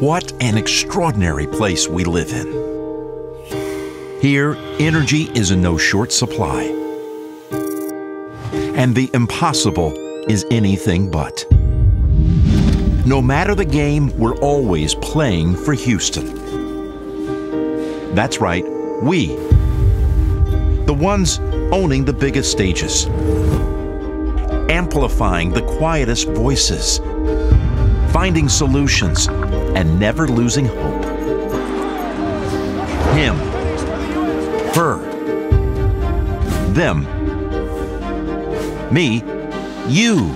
What an extraordinary place we live in. Here, energy is in no short supply. And the impossible is anything but. No matter the game, we're always playing for Houston. That's right, we. The ones owning the biggest stages, amplifying the quietest voices, finding solutions, and never losing hope. Him, her, them, me, you,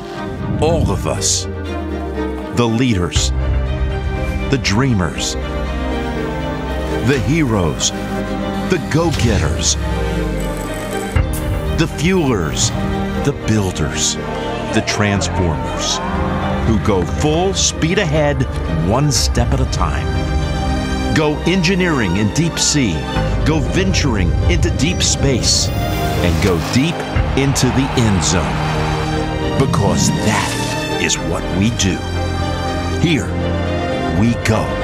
all of us. The leaders, the dreamers, the heroes, the go getters, the fuelers, the builders, the transformers who go full speed ahead, one step at a time. Go engineering in deep sea, go venturing into deep space, and go deep into the end zone. Because that is what we do. Here we go.